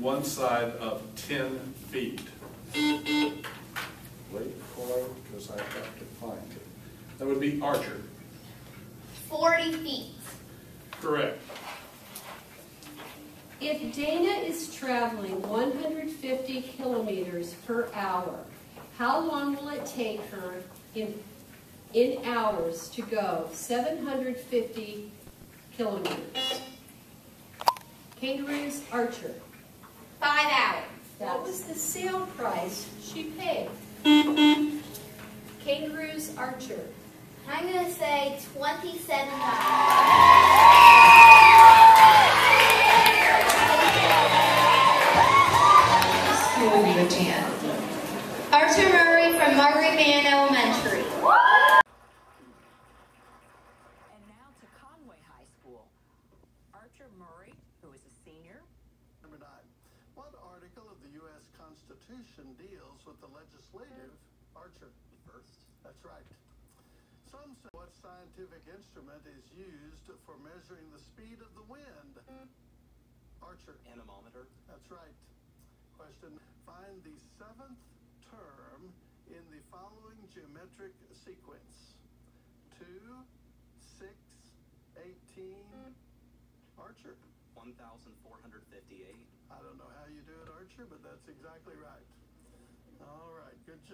one side of 10 feet. Wait for it, because I have to find it. That would be Archer. 40 feet. Correct. If Dana is traveling 150 kilometers per hour, how long will it take her in, in hours to go 750 kilometers? Kangaroo's Archer. Five hours. What was the sale price she paid? Kangaroo's Archer. I'm going to say $27. School you attend. Archer Murray from Margaret Mann Elementary. And now to Conway High School. Archer Murray, who is a senior. Number nine. What article of the U.S. Constitution deals with the legislative Archer? First. That's right. Some say what scientific instrument is used for measuring the speed of the wind? Archer. Anemometer. That's right. Question. Find the seventh term in the following geometric sequence. 2, 6, 18, Archer. 1,458. I don't know how you do it, Archer, but that's exactly right. All right, good job.